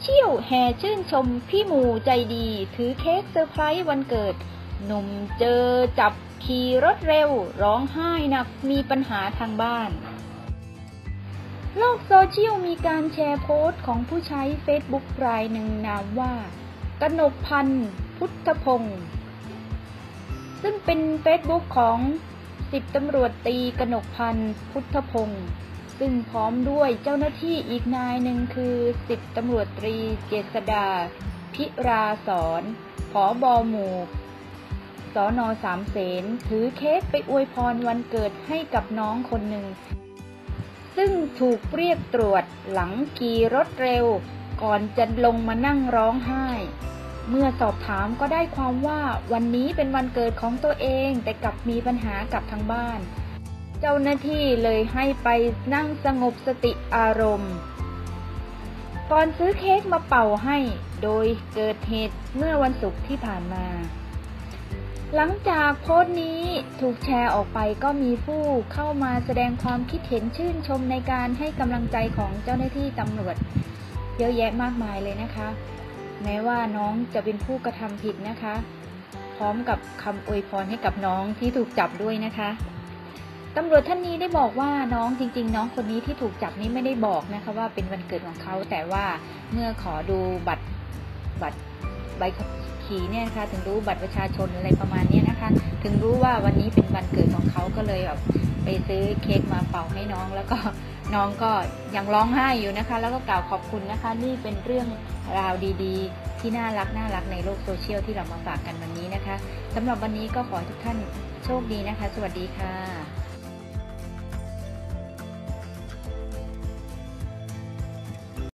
เชียลแห่ชื่นชมพี่หมู่ใจดี ซื้อเค้กเซอร์ไพรส์วันเกิด หนุ่มเจอจับขี่รถเร็ว ร้องไห้หนักมีปัญหาทางบ้าน โลกโซเชียลมีการแชร์โพสต์ของผู้ใช้เฟซบุ๊กรายหนึ่งนามว่ากนกพันธ์พุทธพงศ์ซึ่งเป็นเฟซบุ๊กของสิบตำรวจตรีกนกพันธ์พุทธพงศ์ ซึ่งพร้อมด้วยเจ้าหน้าที่อีกนายหนึ่งคือสิบตำรวจตรีเจษดา พิราสอนผอบอหมู่สอนอสามเสนถือเค้กไปอวยพรวันเกิดให้กับน้องคนหนึ่ง ซึ่งถูกเรียกตรวจหลังขี่รถเร็ว ก่อนจะลงมานั่งร้องไห้ เมื่อสอบถามก็ได้ความว่าวันนี้เป็นวันเกิดของตัวเองแต่กลับมีปัญหากับทางบ้าน เจ้าหน้าที่เลยให้ไปนั่งสงบสติอารมณ์ ก่อนซื้อเค้กมาเป่าให้ โดยเกิดเหตุเมื่อวันศุกร์ที่ผ่านมา หลังจากโพสต์นี้ถูกแชร์ออกไปก็มีผู้เข้ามาแสดงความคิดเห็นชื่นชมในการให้กำลังใจของเจ้าหน้าที่ตำรวจ เยอะแยะมากมายเลยนะคะ แม้ว่าน้องจะเป็นผู้กระทำผิดนะคะ พร้อมกับคำอวยพรให้กับน้องที่ถูกจับด้วยนะคะ ตำรวจท่านนี้ได้บอกว่าน้องจริง ๆ น้องคนนี้ที่ถูกจับนี้ไม่ได้บอกนะคะว่าเป็นวันเกิดของเขาแต่ว่าเมื่อขอดูบัตรบัตรใบขับขี่เนี่ยนะคะถึงรู้บัตรประชาชนอะไรประมาณนี้นะคะ ถึงรู้ว่าวันนี้เป็นวันเกิดของเขาก็เลยแบบไปซื้อเค้กมาเป่าให้น้อง แล้วก็น้องก็ยังร้องไห้อยู่นะคะ แล้วก็กล่าวขอบคุณนะคะ นี่เป็นเรื่องราวดีๆ ที่น่ารักน่ารักในโลกโซเชียลที่เรามาฝากกันวันนี้นะคะสำหรับวันนี้ก็ขอให้ทุกท่านโชคดีนะคะ สวัสดีค่ะ